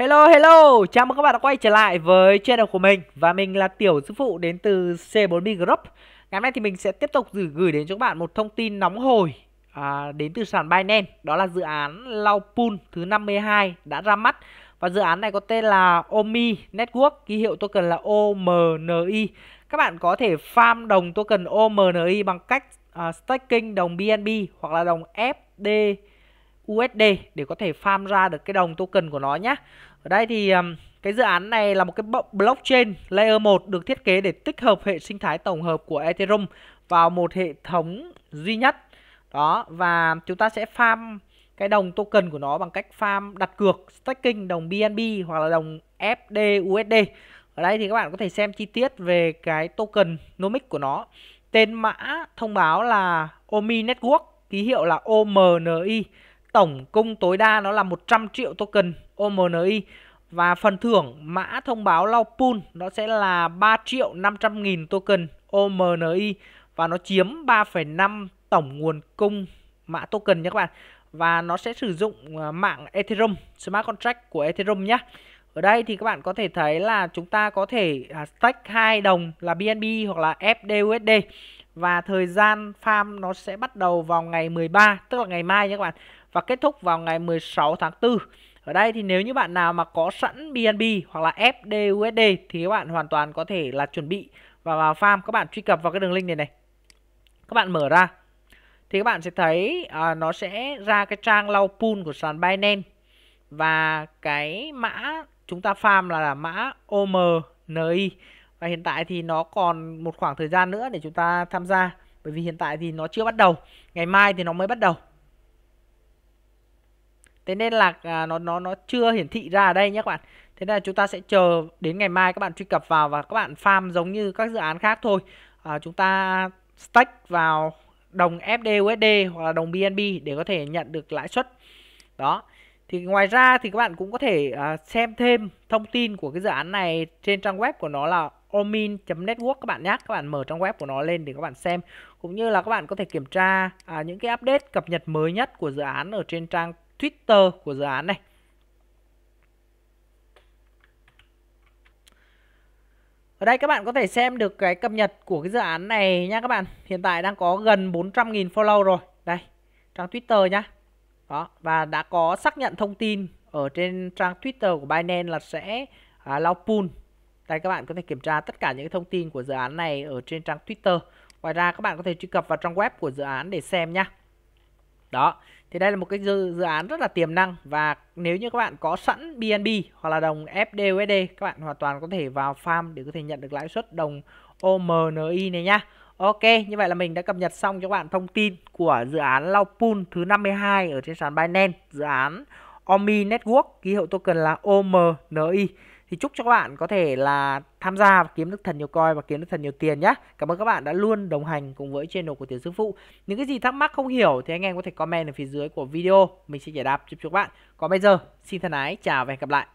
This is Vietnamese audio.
Hello hello, chào mừng các bạn đã quay trở lại với channel của mình. Và mình là Tiểu Sư Phụ đến từ C4B Group. Ngày hôm nay thì mình sẽ tiếp tục gửi, gửi đến cho các bạn một thông tin nóng hổi à, Đến từ sàn Binance. Đó là dự án Laupun thứ 52 đã ra mắt. Và dự án này có tên là OMI Network, ký hiệu token là OMNI Các bạn có thể farm đồng token OMNI bằng cách uh, staking đồng BNB hoặc là đồng FD USD để có thể farm ra được cái đồng token của nó nhé. Ở đây thì cái dự án này là một cái blockchain layer 1 được thiết kế để tích hợp hệ sinh thái tổng hợp của Ethereum vào một hệ thống duy nhất. Đó và chúng ta sẽ farm cái đồng token của nó bằng cách farm đặt cược staking đồng BNB hoặc là đồng FD USD. Ở đây thì các bạn có thể xem chi tiết về cái token nomic của nó. Tên mã thông báo là OMI Network, ký hiệu là OMNI tổng cung tối đa nó là 100 triệu token OMNI và phần thưởng mã thông báo lao pool nó sẽ là 3 triệu 500 nghìn token OMNI và nó chiếm 3,5 tổng nguồn cung mã token nhé các bạn. Và nó sẽ sử dụng à, mạng Ethereum smart contract của Ethereum nhé. Ở đây thì các bạn có thể thấy là chúng ta có thể à, stake hai đồng là BNB hoặc là FDUSD và thời gian farm nó sẽ bắt đầu vào ngày 13 tức là ngày mai nhé các bạn. Và kết thúc vào ngày 16 tháng 4. Ở đây thì nếu như bạn nào mà có sẵn BNB hoặc là FDUSD thì các bạn hoàn toàn có thể là chuẩn bị và vào farm. Các bạn truy cập vào cái đường link này này. Các bạn mở ra. Thì các bạn sẽ thấy à, nó sẽ ra cái trang lau pool của sàn Binance. Và cái mã chúng ta farm là, là mã OMNI và hiện tại thì nó còn một khoảng thời gian nữa để chúng ta tham gia bởi vì hiện tại thì nó chưa bắt đầu. Ngày mai thì nó mới bắt đầu. Thế nên là à, nó nó nó chưa hiển thị ra ở đây nhé các bạn. Thế nên là chúng ta sẽ chờ đến ngày mai các bạn truy cập vào và các bạn farm giống như các dự án khác thôi. À, chúng ta stake vào đồng FDUSD hoặc là đồng BNB để có thể nhận được lãi suất. Đó. Thì ngoài ra thì các bạn cũng có thể uh, xem thêm thông tin của cái dự án này trên trang web của nó là omin.network các bạn nhé các bạn mở trang web của nó lên để các bạn xem cũng như là các bạn có thể kiểm tra à, những cái update cập nhật mới nhất của dự án ở trên trang Twitter của dự án này. Ở đây các bạn có thể xem được cái cập nhật của cái dự án này nha các bạn. Hiện tại đang có gần 400.000 follow rồi. Đây, trang Twitter nhá. Đó, và đã có xác nhận thông tin ở trên trang Twitter của Binance là sẽ à, lao pool. Đây các bạn có thể kiểm tra tất cả những thông tin của dự án này ở trên trang Twitter. Ngoài ra các bạn có thể truy cập vào trang web của dự án để xem nhé. Đó, thì đây là một cái dự, dự án rất là tiềm năng và nếu như các bạn có sẵn BNB hoặc là đồng FDUSD các bạn hoàn toàn có thể vào farm để có thể nhận được lãi suất đồng OMNI này nhá. Ok, như vậy là mình đã cập nhật xong cho các bạn thông tin của dự án Laupun thứ 52 ở trên sàn Binance, dự án OMI Network, ký hiệu token là OMNI thì chúc cho các bạn có thể là tham gia và kiếm được thật nhiều coin và kiếm được thật nhiều tiền nhé. Cảm ơn các bạn đã luôn đồng hành cùng với channel của Tiểu Sư Phụ. Những cái gì thắc mắc không hiểu thì anh em có thể comment ở phía dưới của video, mình sẽ giải đáp giúp cho các bạn. Còn bây giờ, xin thân ái, chào và hẹn gặp lại.